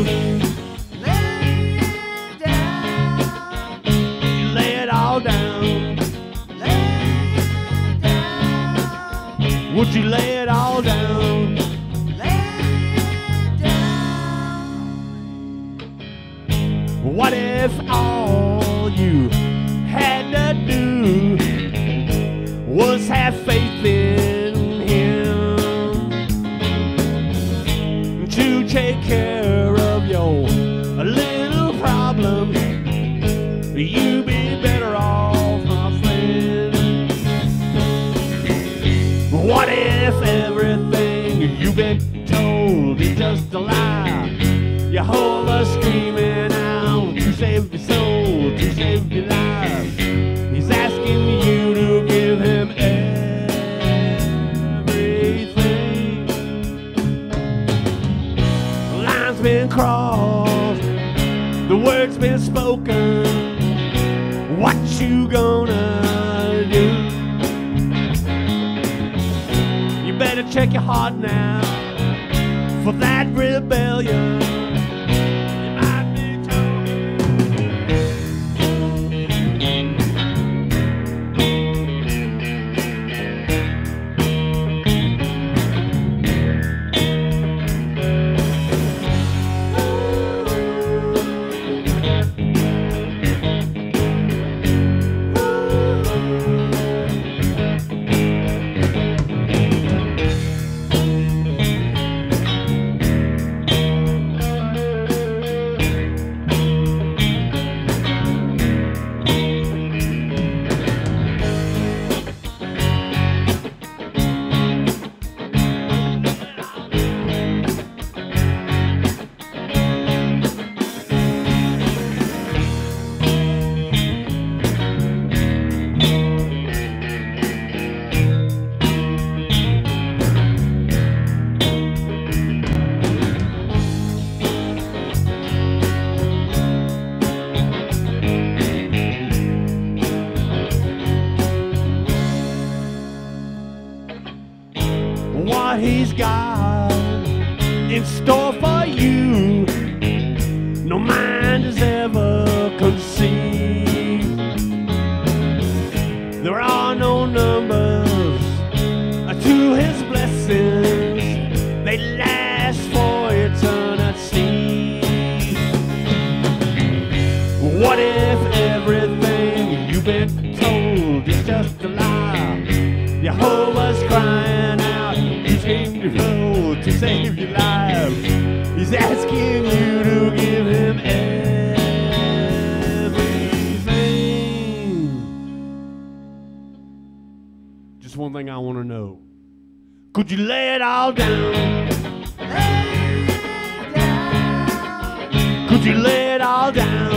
Would you lay it all down? Would you lay it all down. What if all you had to do was have faith in Line's been crossed, the word's been spoken. What you gonna do? You better check your heart now for that rebellion. What he's got in store for you. No mind is ever save your life. He's asking you to give Him everything. Just one thing I want to know. Could you lay it all down? Could you lay it all down, Could you lay